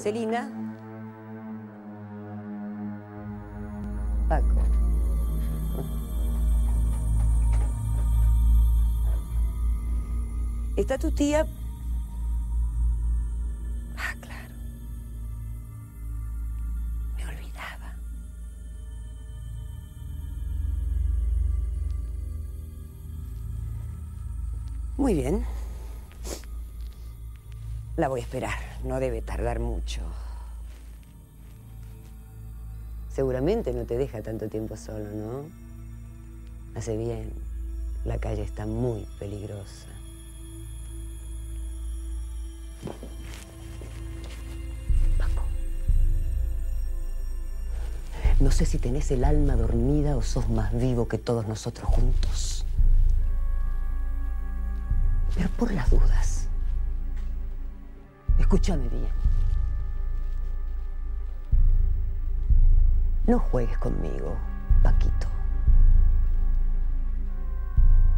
Celina. Paco. ¿Está tu tía? Ah, claro. Me olvidaba. Muy bien. La voy a esperar. No debe tardar mucho. Seguramente no te deja tanto tiempo solo, ¿no? Hace bien. La calle está muy peligrosa. Paco. No sé si tenés el alma dormida o sos más vivo que todos nosotros juntos. Pero por las dudas, escúchame bien. No juegues conmigo, Paquito.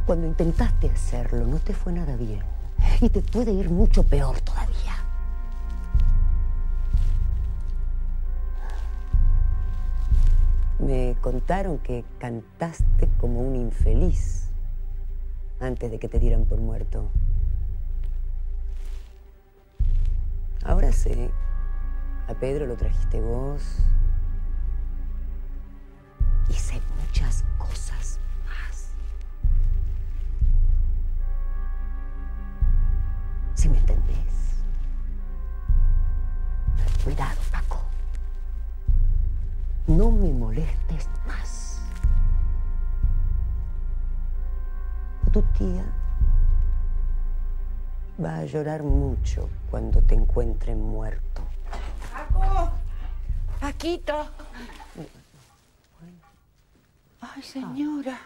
Cuando intentaste hacerlo, no te fue nada bien. Y te puede ir mucho peor todavía. Me contaron que cantaste como un infeliz antes de que te dieran por muerto. A Pedro lo trajiste vos. Sé muchas cosas más. Si me entendés. Cuidado, Paco. No me molestes más. Tu tía va a llorar mucho cuando te encuentre muerto. ¡Paco! ¡Paquito! Ay, señora.